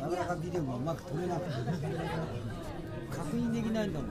なかなかビデオがうまく撮れなくて。確認できないんだもん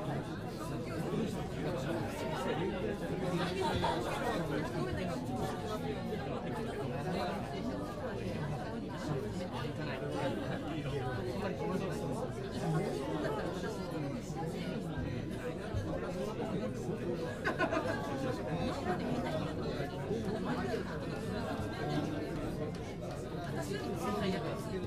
最悪ですけど。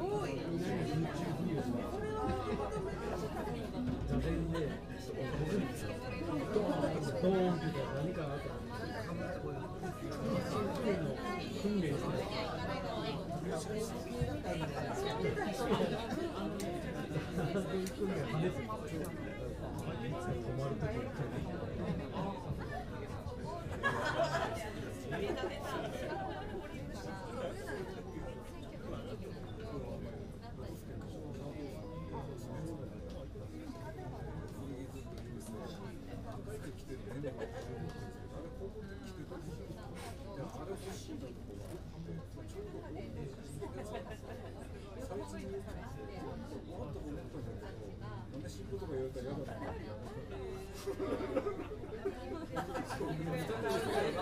多い。座禅で、さ泊まるとき行ったり。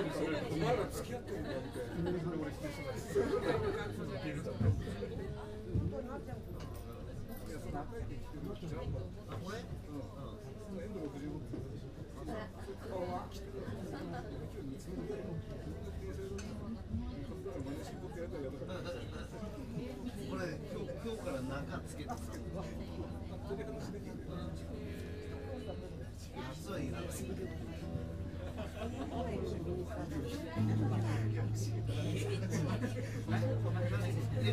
これ今日今日から中つけてさ。夏はいらないエ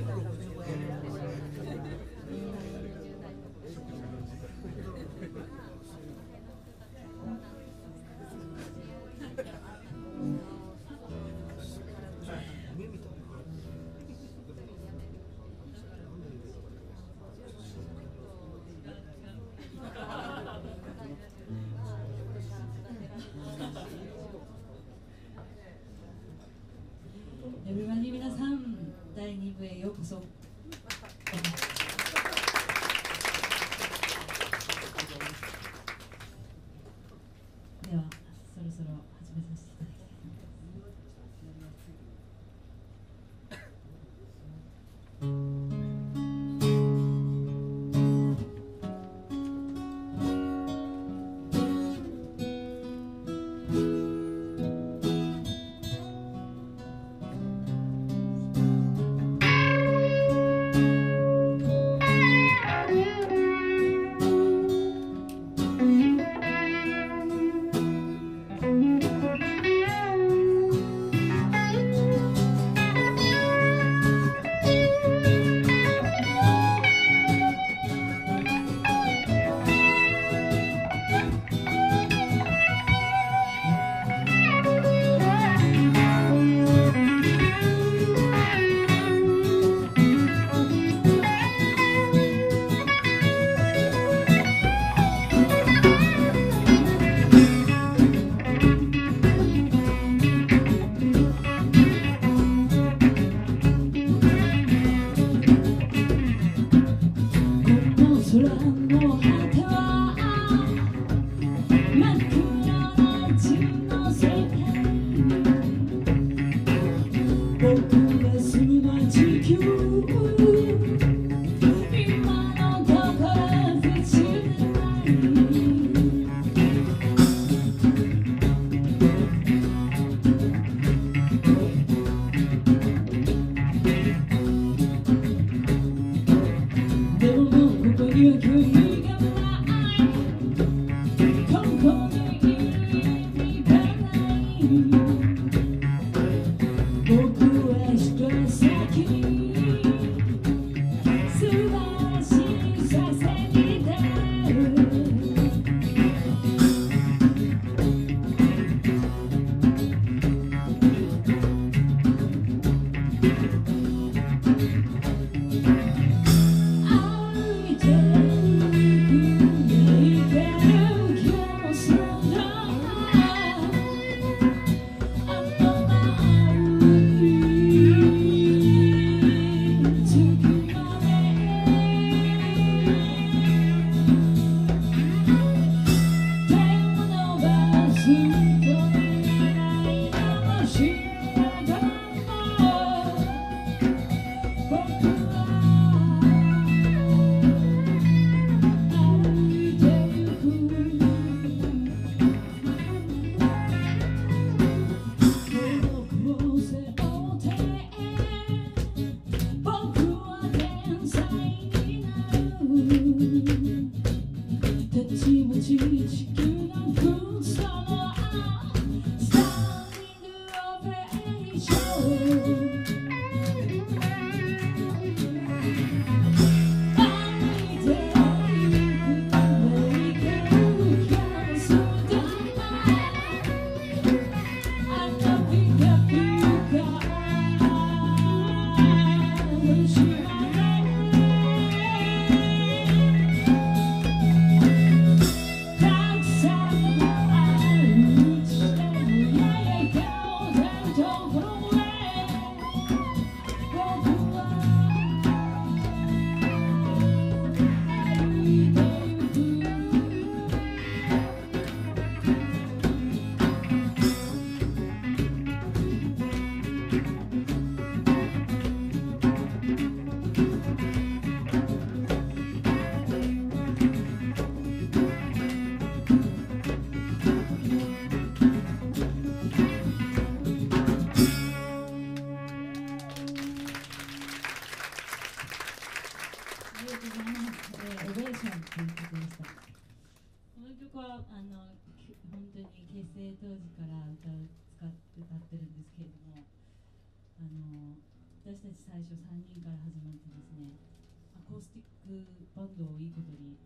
バンドをいいことに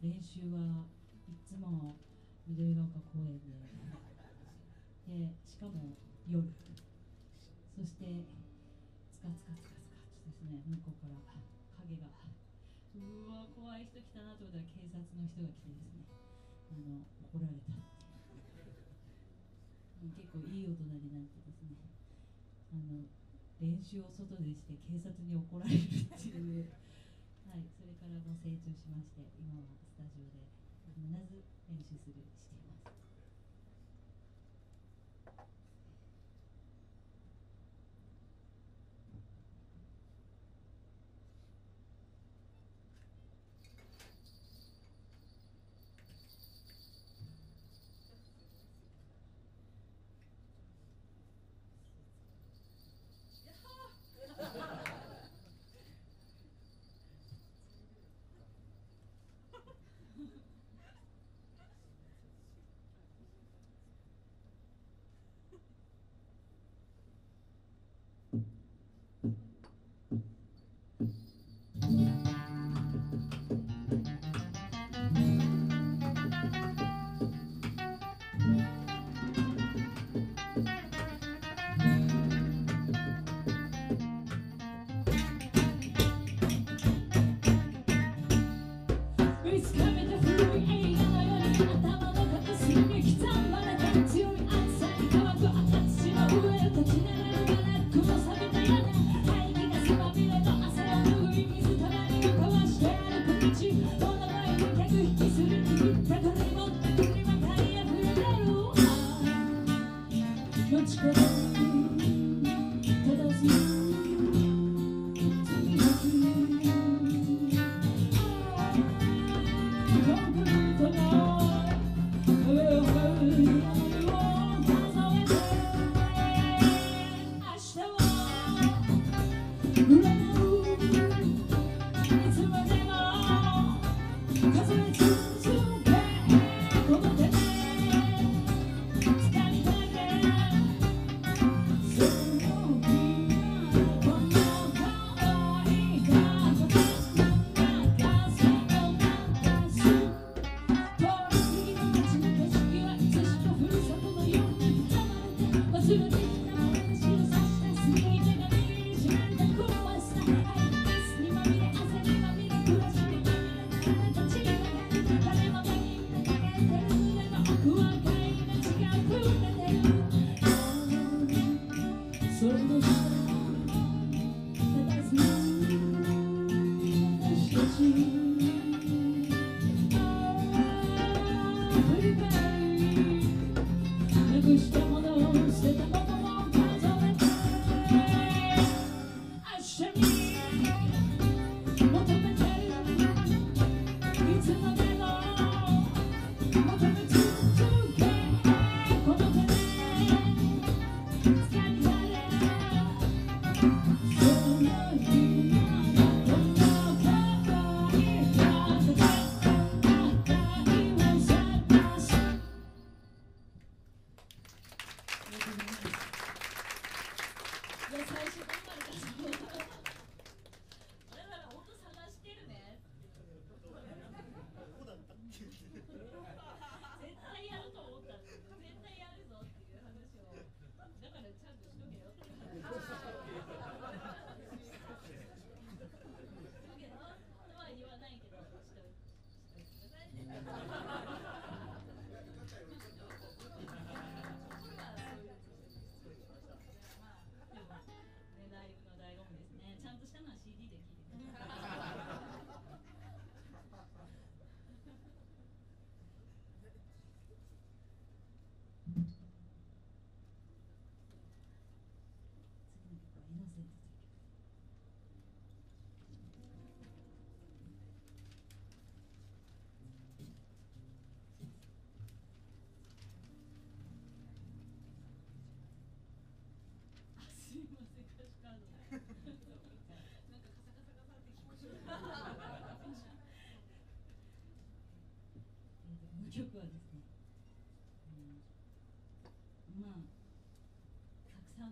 練習はいつも緑ヶ丘公園で。でしかも夜。そしてつかつかつかつかとですね向こうから影がうわ怖い人来たなと思ったら警察の人が来てですねあの怒られた結構いい大人になってですねあの練習を外でして警察に怒られるっていうはい、それからも成長しまして今はスタジオで必ず練習する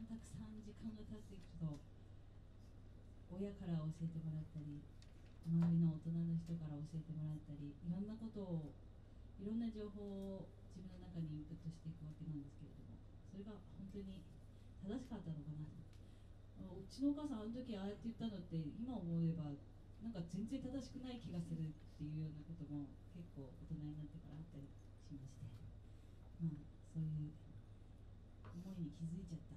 たくさん時間が経っていくと親から教えてもらったり周りの大人の人から教えてもらったりいろんなことをいろんな情報を自分の中にインプットしていくわけなんですけれどもそれが本当に正しかったのかなうちのお母さんあの時ああやって言ったのって今思えばなんか全然正しくない気がするっていうようなことも結構大人になってからあったりしまして。まあそういう思いに気づいちゃって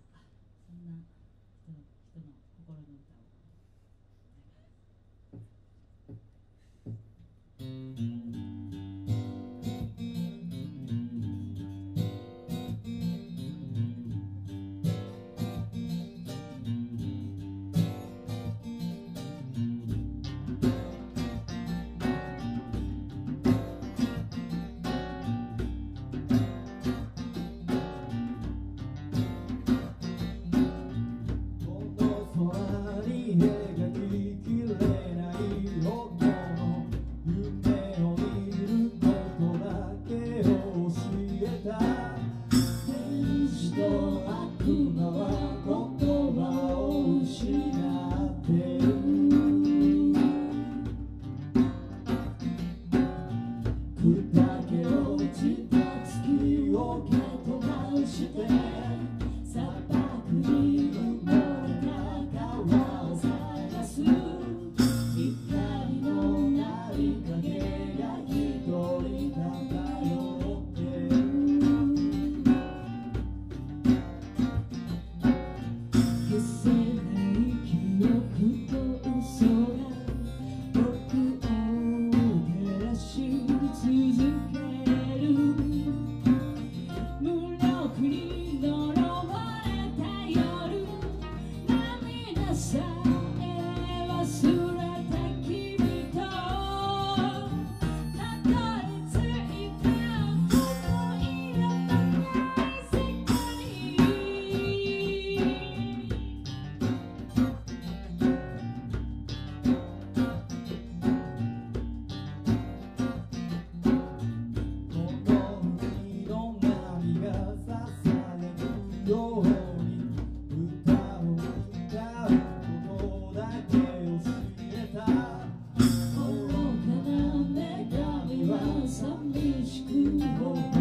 sam mieć kubo.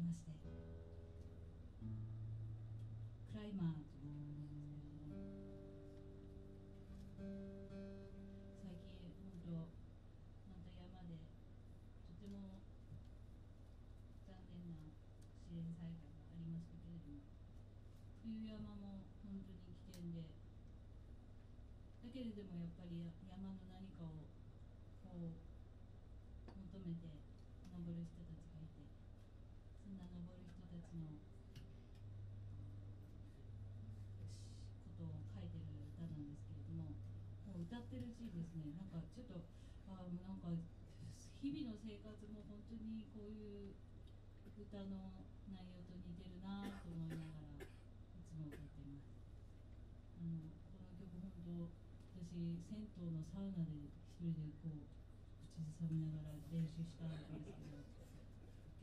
まして。クライマーズ最近本当また山でとても残念な自然災害がありましたけれども冬山も本当に危険で。だけれどもやっぱり山の何かをこう求めて登る人たちがいてそんな登る人たちのことを書いてる歌なんですけれどももう歌ってるうちにですねなんかちょっとあーなんか日々の生活も本当にこういう歌の内容と似てるなと思いながらいつも歌っています。あのこの曲本当私銭湯のサウナで一人でこう口ずさみながら練習したんですけど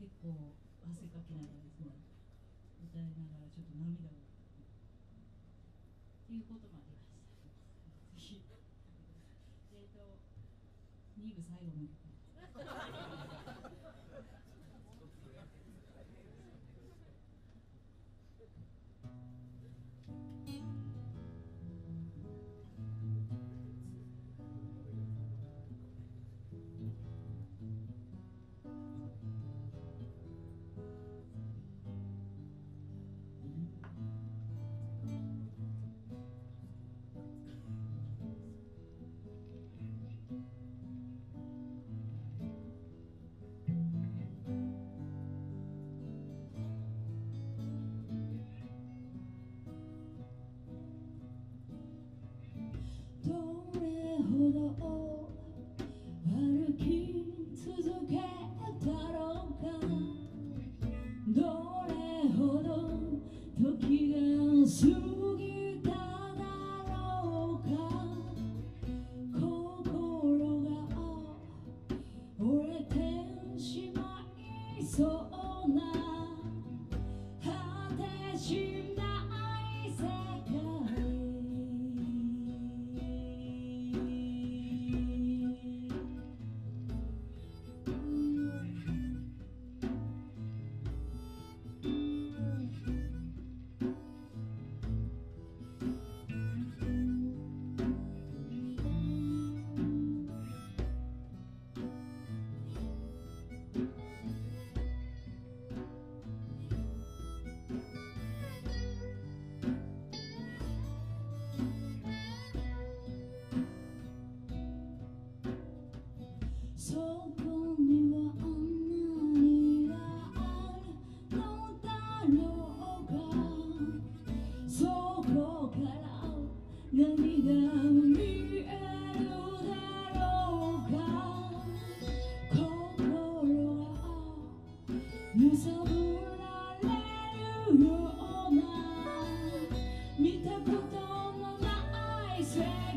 結構汗かきながらですね。歌いながらちょっと涙をっていうこともありましたえっと2部最後の曲どな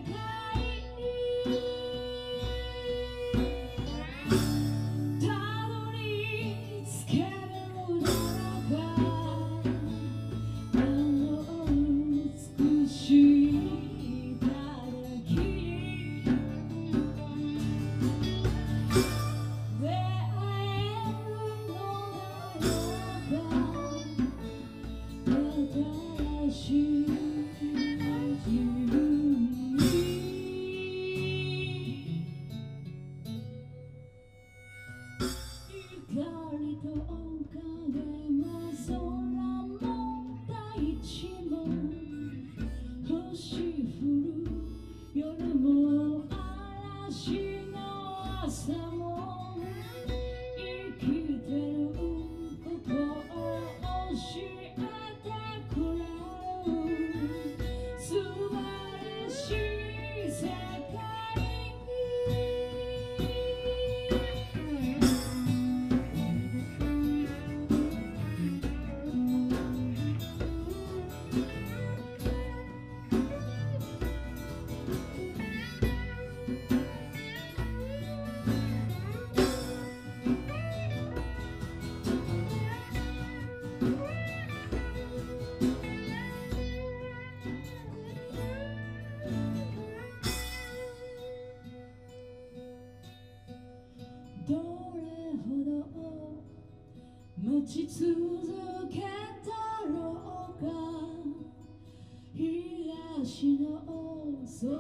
空は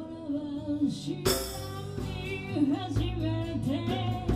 白み始めて